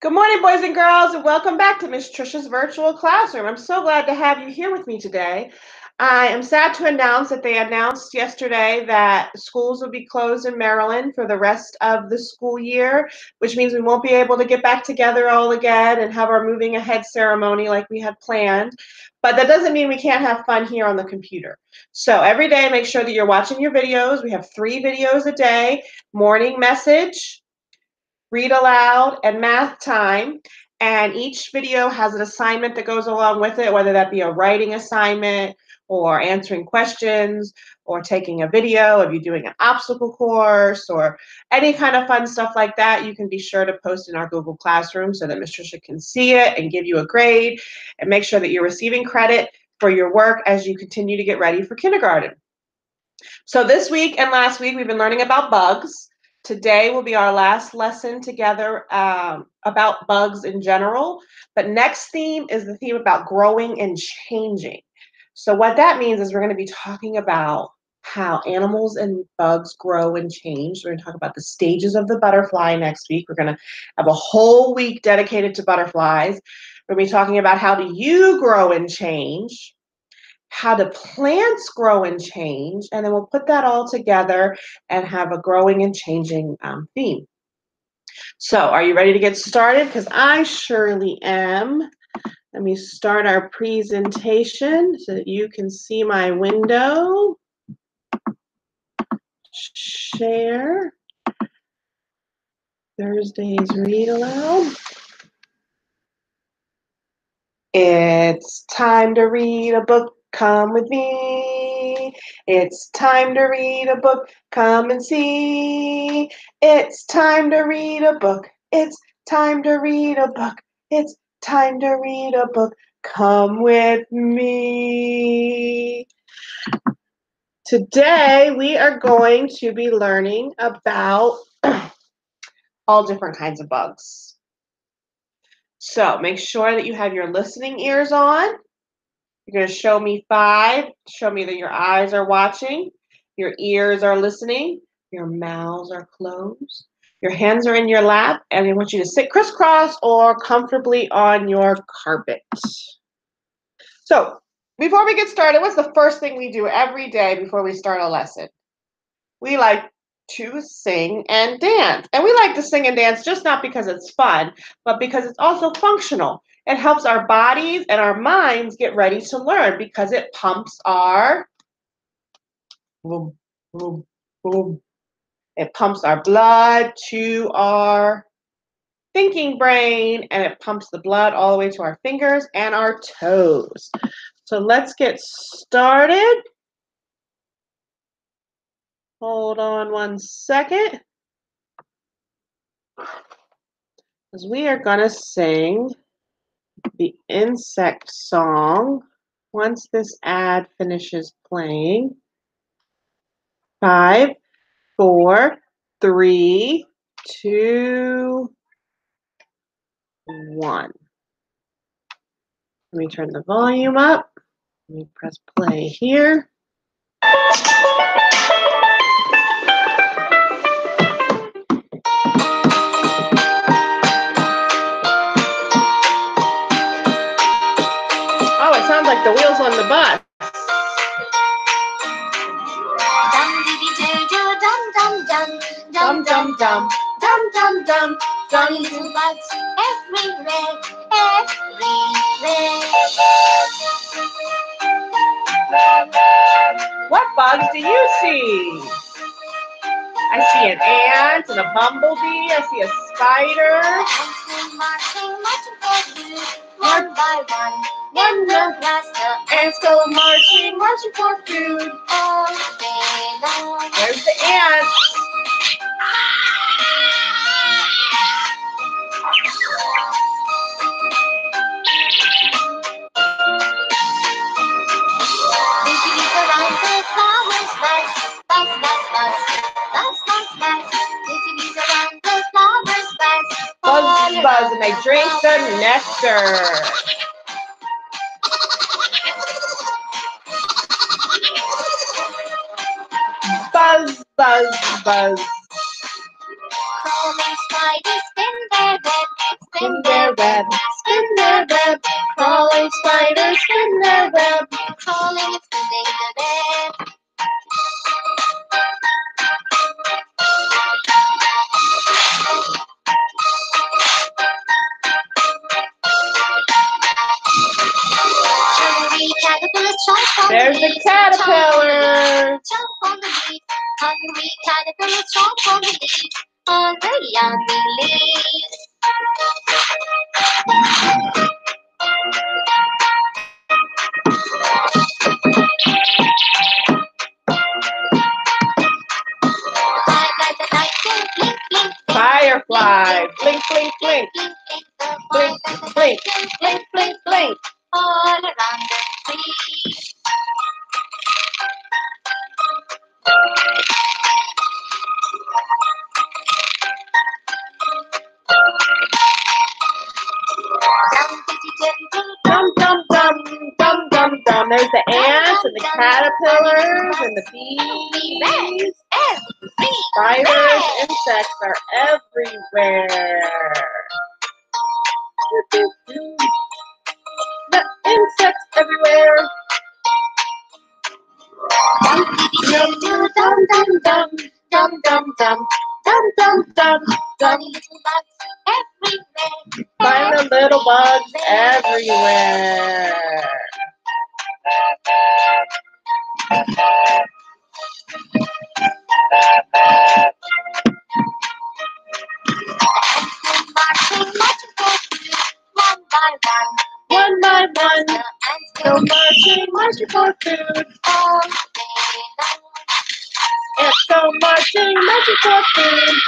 Good morning, boys and girls, and welcome back to Miss Tricia's virtual classroom. I'm so glad to have you here with me today. I am sad to announce that they announced yesterday that schools will be closed in Maryland for the rest of the school year, which means we won't be able to get back together all again and have our moving ahead ceremony like we had planned. But that doesn't mean we can't have fun here on the computer. So every day, make sure that you're watching your videos. We have three videos a day, morning message, read aloud, and math time. And each video has an assignment that goes along with it, whether that be a writing assignment or answering questions or taking a video of you're doing an obstacle course or any kind of fun stuff like that, you can be sure to post in our Google Classroom so that Ms. Tricia can see it and give you a grade and make sure that you're receiving credit for your work as you continue to get ready for kindergarten. So this week and last week, we've been learning about bugs. Today will be our last lesson together um, about bugs in general. But next theme is the theme about growing and changing. So what that means is we're going to be talking about how animals and bugs grow and change. We're going to talk about the stages of the butterfly next week. We're going to have a whole week dedicated to butterflies. We're going to be talking about how do you grow and change how do plants grow and change, and then we'll put that all together and have a growing and changing um, theme. So are you ready to get started? Because I surely am. Let me start our presentation so that you can see my window. Share. Thursday's read aloud. It's time to read a book Come with me. It's time to read a book. Come and see. It's time to read a book. It's time to read a book. It's time to read a book. Come with me. Today we are going to be learning about all different kinds of bugs. So make sure that you have your listening ears on you're going to show me five. Show me that your eyes are watching, your ears are listening, your mouths are closed, your hands are in your lap, and I want you to sit crisscross or comfortably on your carpet. So, before we get started, what's the first thing we do every day before we start a lesson? We like to sing and dance. And we like to sing and dance just not because it's fun, but because it's also functional. It helps our bodies and our minds get ready to learn because it pumps our boom, boom, boom. It pumps our blood to our thinking brain and it pumps the blood all the way to our fingers and our toes. So let's get started. Hold on one second. Because we are going to sing the insect song once this ad finishes playing. Five, four, three, two, one. Let me turn the volume up. Let me press play here. Dum dum dum, dum Johnny bugs everywhere, everywhere. What bugs do you see? I see an ant and a bumblebee. I see a spider. One by one. One the master ants go marching, marching for food all day long. There's the ants. Nectar. buzz, buzz, buzz. caterpillar. On the leaf, hungry caterpillar, on the leaf, on the leaf. Firefly, blink, blink, caterpillars and the bees. Spiders, insects are everywhere. One by one. Go go marching, marching for food. all day long. Ants go marching, marching for food.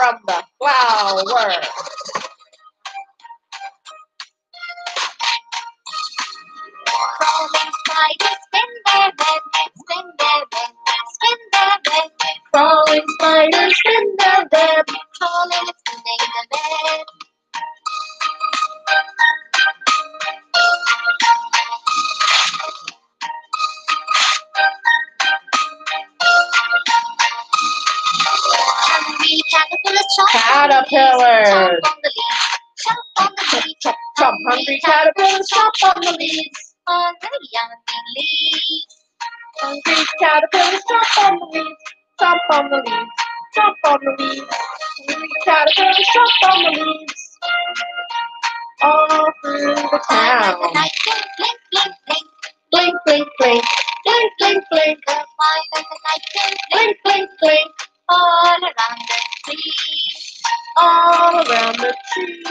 From the flower. Crawling spiders spin their web, spin their web, spin their web. Crawling spiders in Caterpillars. on the leaves, chomp on the leaves, Chomp, chomp, hungry caterpillars chomp on the leaves. on the yummy leaves. Hungry caterpillars chomp on the leaves. Chomp on the leaves. Chomp on the leaves. Hungry caterpillars chomp on the leaves. All through the town. blink, blink, blink, blink. Blink, blink, blink. Blink, blink, Blink, blink, blink. All around the tree. All around the tree.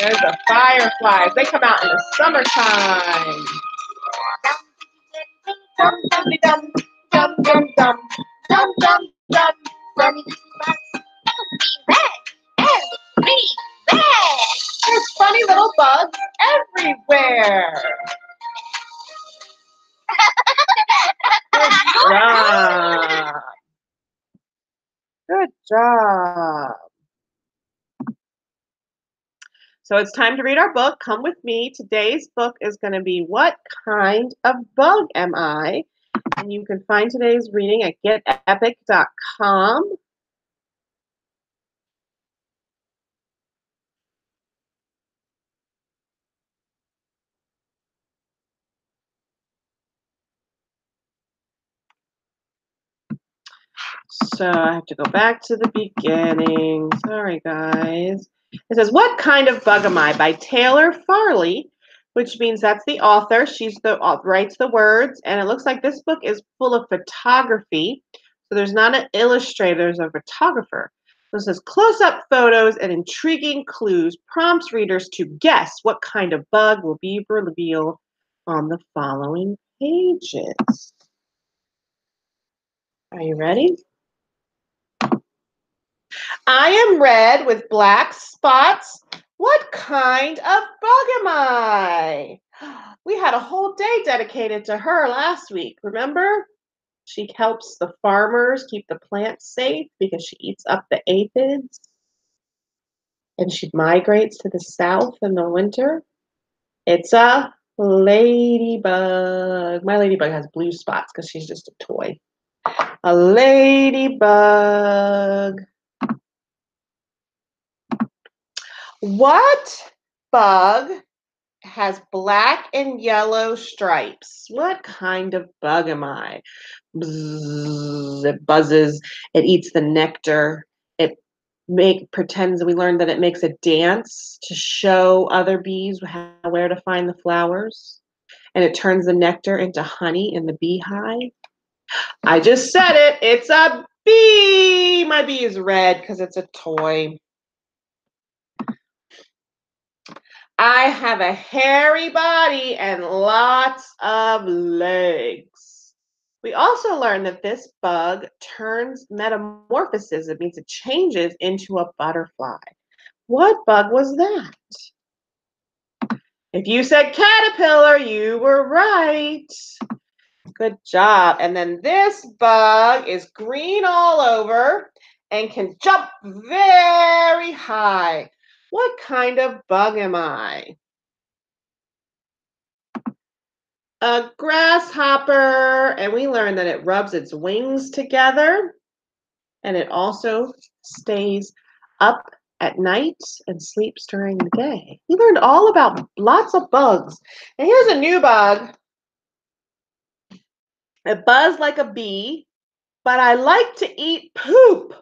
There's the fireflies. They come out in the summertime. Dum dum dum dum dum dum dum dum dum. Bugs everywhere, everywhere. There's funny little bugs everywhere. Good job. Good job. So it's time to read our book. Come with me. Today's book is going to be What Kind of Bug Am I? And you can find today's reading at getepic.com. So I have to go back to the beginning. Sorry, guys. It says, What Kind of Bug Am I? by Taylor Farley, which means that's the author. She's the writes the words, and it looks like this book is full of photography. So there's not an illustrator, there's a photographer. So it says close-up photos and intriguing clues prompts readers to guess what kind of bug will be revealed on the following pages. Are you ready? I am red with black spots. What kind of bug am I? We had a whole day dedicated to her last week. Remember? She helps the farmers keep the plants safe because she eats up the aphids. And she migrates to the south in the winter. It's a ladybug. My ladybug has blue spots because she's just a toy. A ladybug. What bug has black and yellow stripes? What kind of bug am I? It buzzes, it eats the nectar, it make pretends we learned that it makes a dance to show other bees how, where to find the flowers. And it turns the nectar into honey in the beehive. I just said it. It's a bee. My bee is red because it's a toy. I have a hairy body and lots of legs. We also learned that this bug turns metamorphosis. It means it changes into a butterfly. What bug was that? If you said caterpillar, you were right. Good job. And then this bug is green all over and can jump very high. What kind of bug am I? A grasshopper, and we learned that it rubs its wings together and it also stays up at night and sleeps during the day. We learned all about lots of bugs. And here's a new bug. It buzz like a bee, but I like to eat poop.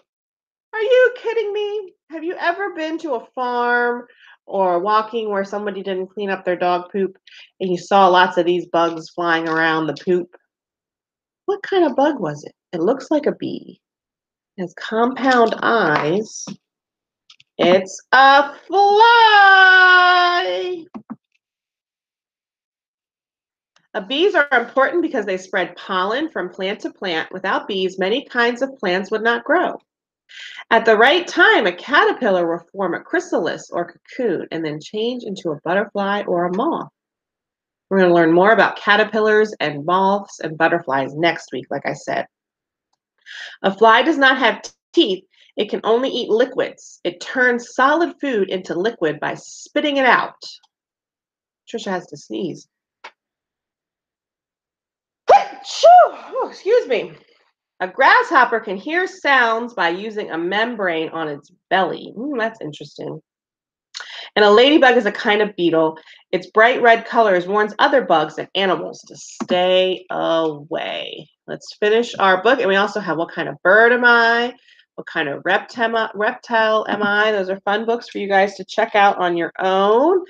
Are you kidding me? Have you ever been to a farm or walking where somebody didn't clean up their dog poop and you saw lots of these bugs flying around the poop? What kind of bug was it? It looks like a bee. It has compound eyes. It's a fly. Bees are important because they spread pollen from plant to plant. Without bees, many kinds of plants would not grow. At the right time, a caterpillar will form a chrysalis or cocoon and then change into a butterfly or a moth. We're going to learn more about caterpillars and moths and butterflies next week, like I said. A fly does not have teeth. It can only eat liquids. It turns solid food into liquid by spitting it out. Tricia has to sneeze. Oh, excuse me. A grasshopper can hear sounds by using a membrane on its belly. Mm, that's interesting. And a ladybug is a kind of beetle. Its bright red colors warns other bugs and animals to stay away. Let's finish our book. And we also have What Kind of Bird Am I? What Kind of reptile, reptile Am I? Those are fun books for you guys to check out on your own.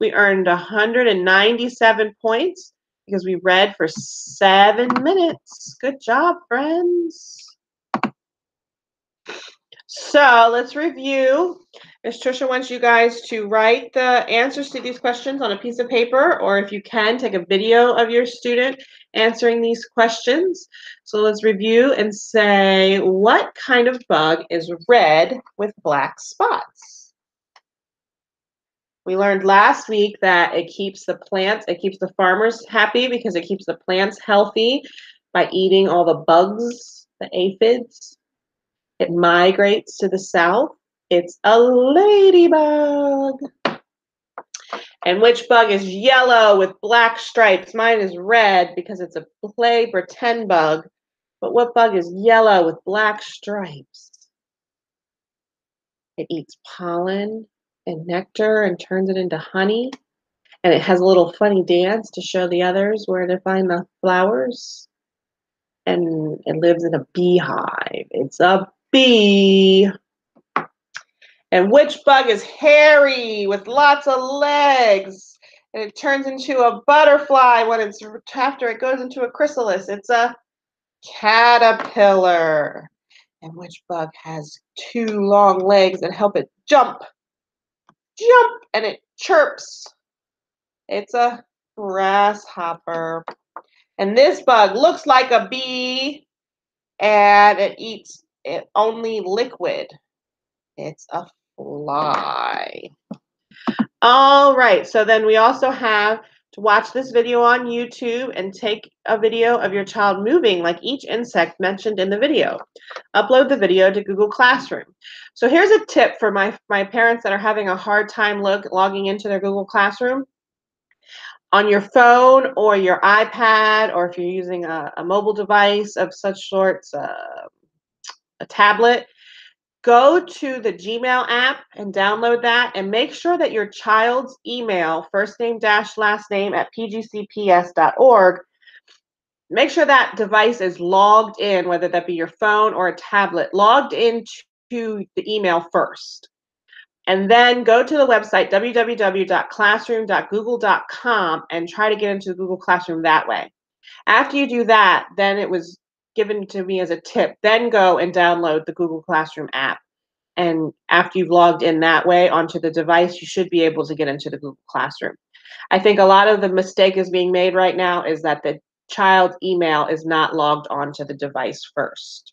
We earned 197 points because we read for seven minutes. Good job, friends. So let's review. Ms. Tricia wants you guys to write the answers to these questions on a piece of paper, or if you can, take a video of your student answering these questions. So let's review and say, what kind of bug is red with black spots? We learned last week that it keeps the plants, it keeps the farmers happy because it keeps the plants healthy by eating all the bugs, the aphids. It migrates to the south. It's a ladybug. And which bug is yellow with black stripes? Mine is red because it's a play pretend bug. But what bug is yellow with black stripes? It eats pollen and nectar and turns it into honey. And it has a little funny dance to show the others where to find the flowers. And it lives in a beehive. It's a bee. And which bug is hairy with lots of legs? And it turns into a butterfly when it's after it goes into a chrysalis. It's a caterpillar. And which bug has two long legs that help it jump? Jump and it chirps. It's a grasshopper. And this bug looks like a bee and it eats it only liquid. It's a fly. All right, so then we also have to watch this video on YouTube and take a video of your child moving like each insect mentioned in the video. Upload the video to Google Classroom. So here's a tip for my, my parents that are having a hard time log, logging into their Google Classroom. On your phone or your iPad, or if you're using a, a mobile device of such sorts, uh, a tablet, go to the Gmail app and download that and make sure that your child's email, first name dash last name at pgcps.org, make sure that device is logged in, whether that be your phone or a tablet, logged into the email first. And then go to the website www.classroom.google.com and try to get into Google Classroom that way. After you do that, then it was given to me as a tip. Then go and download the Google Classroom app. And after you've logged in that way onto the device, you should be able to get into the Google Classroom. I think a lot of the mistake is being made right now is that the child's email is not logged onto the device first.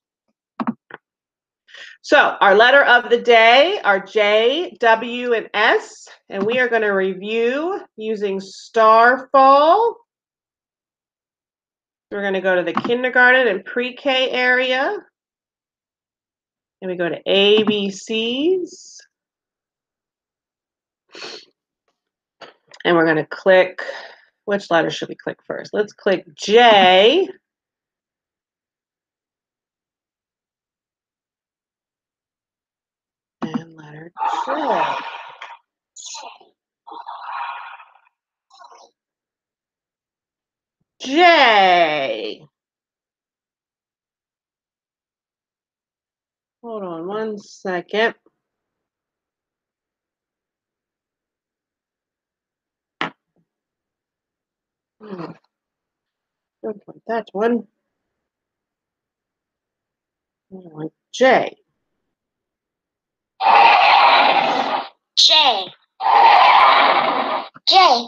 So our letter of the day are J, W, and S, and we are going to review using Starfall. We're going to go to the kindergarten and pre-K area. And we go to ABCs. And we're going to click, which letter should we click first? Let's click J. And letter J. J. Hold on one second. Hmm. Don't want that one. Want J. J. J.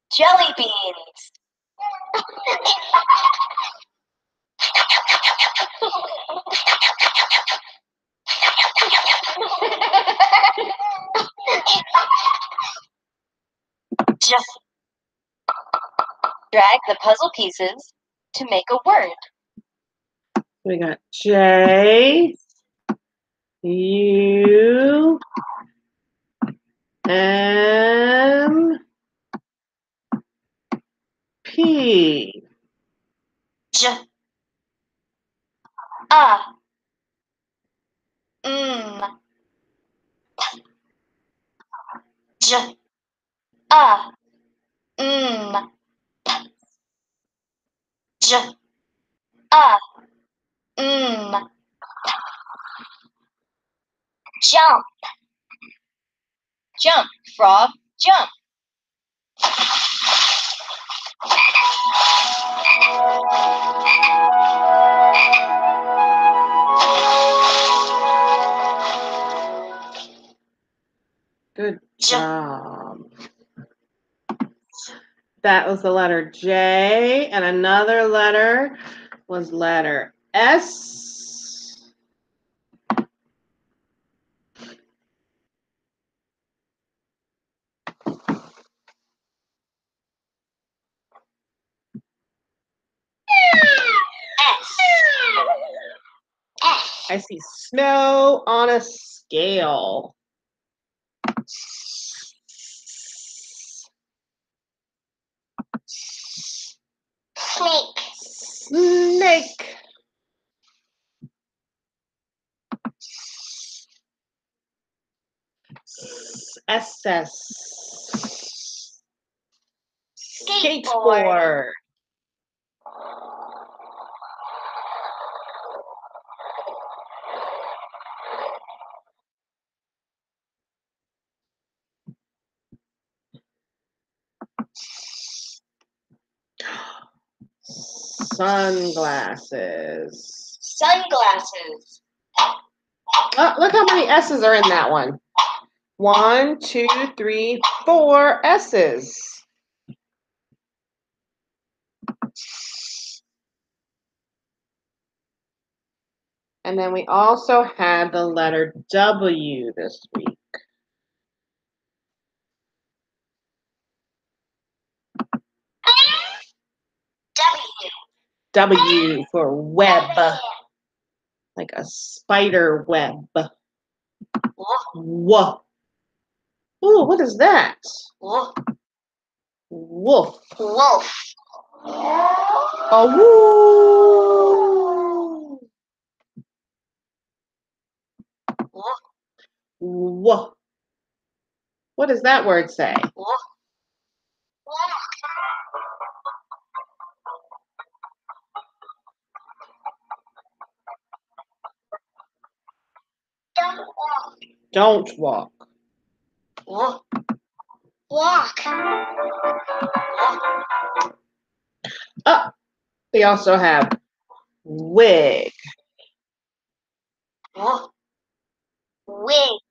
Jelly beans. J. Drag the puzzle pieces to make a word. We got J, U, M, J. A. Mm. J. A. Mm. J. A. Mm. Jump. Jump, frog, jump. Good job. That was the letter J, and another letter was letter S. S. S. I see snow on a scale. Snake. Snake. SS. Skateboard. Sunglasses. Sunglasses. Oh, look how many S's are in that one. One, two, three, four S's. And then we also had the letter W this week. W. W for web, like a spider web. W. Ooh, what is that? Wolf. Wolf. A woo. Wolf. What does that word say? Don't walk. Don't walk. Walk. Walk. Oh, we also have wig. Wig.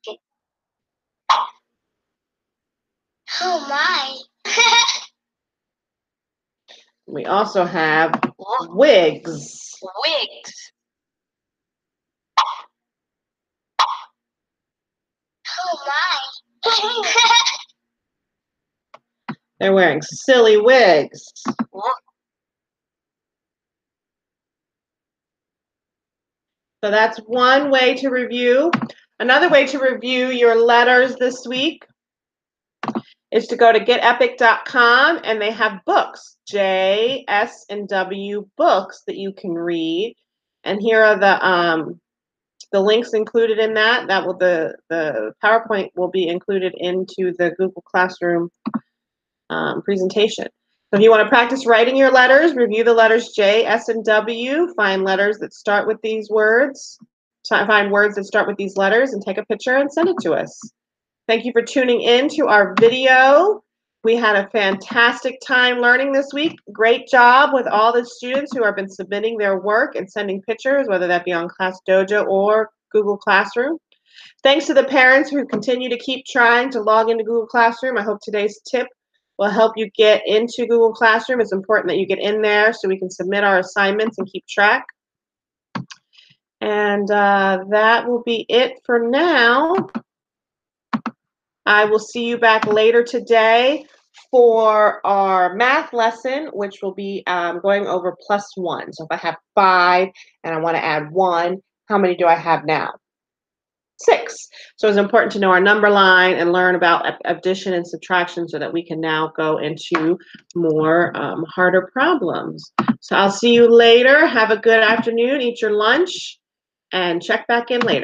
Oh my. We also have wigs. Wigs. Oh my. They're wearing silly wigs. So that's one way to review. Another way to review your letters this week is to go to getepic.com and they have books, J, S, and W books that you can read. And here are the um, the links included in that. That will the the PowerPoint will be included into the Google Classroom um, presentation. So if you want to practice writing your letters, review the letters J, S, and W. Find letters that start with these words. Find words that start with these letters and take a picture and send it to us. Thank you for tuning in to our video. We had a fantastic time learning this week. Great job with all the students who have been submitting their work and sending pictures, whether that be on Class Dojo or Google Classroom. Thanks to the parents who continue to keep trying to log into Google Classroom. I hope today's tip will help you get into Google Classroom. It's important that you get in there so we can submit our assignments and keep track. And uh, that will be it for now. I will see you back later today for our math lesson, which will be um, going over plus one. So if I have five and I want to add one, how many do I have now? Six. So it's important to know our number line and learn about addition and subtraction so that we can now go into more um, harder problems. So I'll see you later. Have a good afternoon. Eat your lunch and check back in later.